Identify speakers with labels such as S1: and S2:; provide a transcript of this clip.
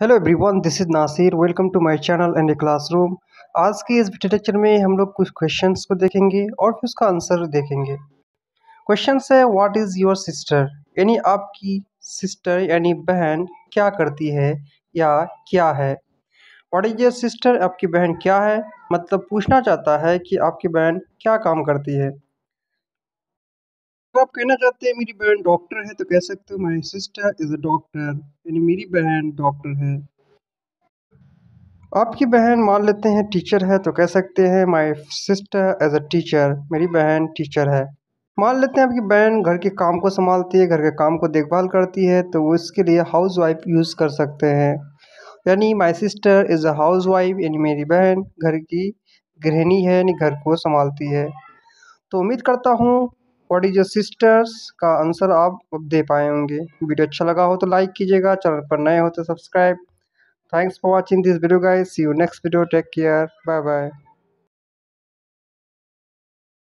S1: Hello everyone this is Nasir welcome to my channel and a classroom आज के इस lecture में हम लोग कुछ क्वेश्चंस को देखेंगे और फिर उसका आंसर देखेंगे। क्वेश्चन है व्हाट इज़ योर सिस्टर यानी आपकी सिस्टर यानी बहन क्या करती है या क्या है? व्हाट इज़ योर सिस्टर आपकी बहन क्या है? मतलब पूछना चाहता है कि आपकी बहन क्या काम करती है। तो आप कहना चाहते हैं मेरी बहन डॉक्टर है तो कह सकते हो my sister is a doctor यानी मेरी बहन डॉक्टर है। आपकी बहन मान लेते हैं टीचर है तो कह सकते हैं my sister as a teacher मेरी बहन टीचर है। मान लेते हैं आपकी बहन घर के काम को संभालती है, घर के काम को देखभाल करती है तो वो इसके लिए हाउस वाइफ यूज़ कर सकते हैं। यानी my sister is a housewife यानी मेरी बहन घर की गृहिणी है, यानी घर को संभालती है। तो उम्मीद करता हूँ व्हाट इज़ योर सिस्टर्स का आंसर आप दे पाए होंगे। वीडियो अच्छा लगा हो तो लाइक कीजिएगा, चैनल पर नए हो तो subscribe thanks for watching this video guys see you next video take care bye bye